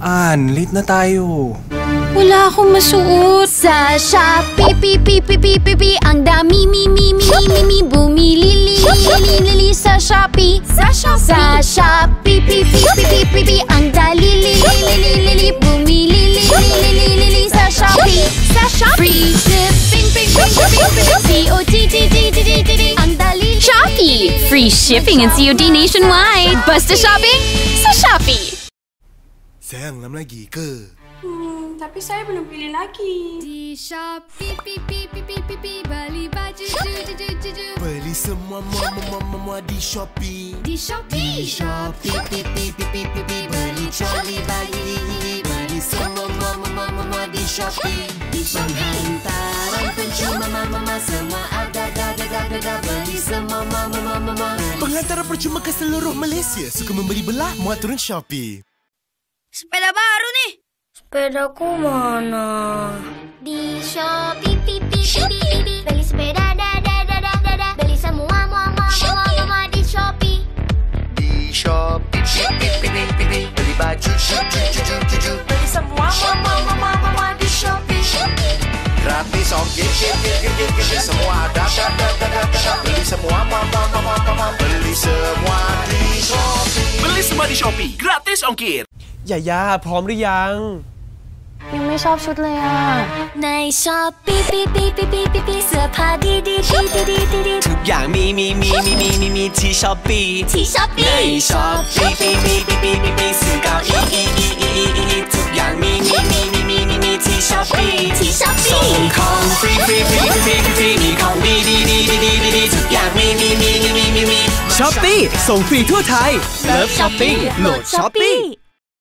An, late na tayo. Wala akong masuot. Sa Shopee, pi, pi, pi, pi, pi, pi, ang dami, mi, mi, mi, mi, mi, mi, bumili, li, li, li, li, li, sa Shopee. Sa Shopee. Sa Shopee, pi, pi, pi, pi, pi, pi, ang dali, li, li, li, li, li, li, bumili, li, li, li, li, li, li, sa Shopee. Sa Shopee. Free shipping, ping, ping, ping, ping, ping, C-O-T-T-T-T-T-T, ang dali, Shopee! Free shipping and COD nationwide. Basta shopping sa Shopee. Sayang, enam lagi ke? Hmm, tapi saya belum pilih lagi. Di Shopee, pi, pi, pi, pi, pi, pi, beli baju, ju, ju, ju, ju, ju. Beli semua mua mua mua mua di Shopee. Di Shopee. Shopee, pi pi pi pi pi pi beli coli beli beli semua mua mua mua mua di Shopee. Penghantaran pun cuma mama mama semua ada ada ada ada ada beli semua mua mua mua mua. Penghantaran percuma ke seluruh Malaysia. Suka membeli belah, muat turun Shopee. Sepeda baru nih. Sepedaku mana? Di Shopee, pi, pi, pi, pi, pi, pi. Beli sepeda, da, da, da, da, da, da. Beli semua, mua, mua, mua, mua, mua di Shopee. Di Shopee, pi, pi, pi, pi, pi, pi. beli baju, ju, ju, ju, ju, ju. Beli semua, mua, mua, mua, mua, mua, mua di Shopee. Gratis ongkir, kir, kir, kir, kir, kir, kir. Semua ada, ada, ada, ada, ada, ada. Beli semua, ma, ma, ma, ma, ma. Beli semua di Shopee. Beli semua di Shopee, gratis ongkir. ยาย่าพร้อมหรือยัง ยังไม่ชอบชุดเลยอะใน Shopee ปีปีปีปีปีปีเสื้อผ้าดีดีดีดีดีดีดีทุกอย่างมีมีมีมีมีมีมีที่ช้อปปี้ที่ใน Shopee ช้อปปี้ปีปีปีปีปีปีซื้อเก่าอีอีอีอีอีอีอีทุกอย่างมีมีมีมีมีมีมีที่ช้อปปี้ที่ส่ง Shopee ของฟรีฟรีฟรีฟรีฟรีมีของดีดีดีดีดีดีดีทุกอย่างมีมีมีมีมีมีมีช้อปปี้ส่งฟรีทั่วไทยเลิฟช้อปปิ้งโหลดช้อปปี้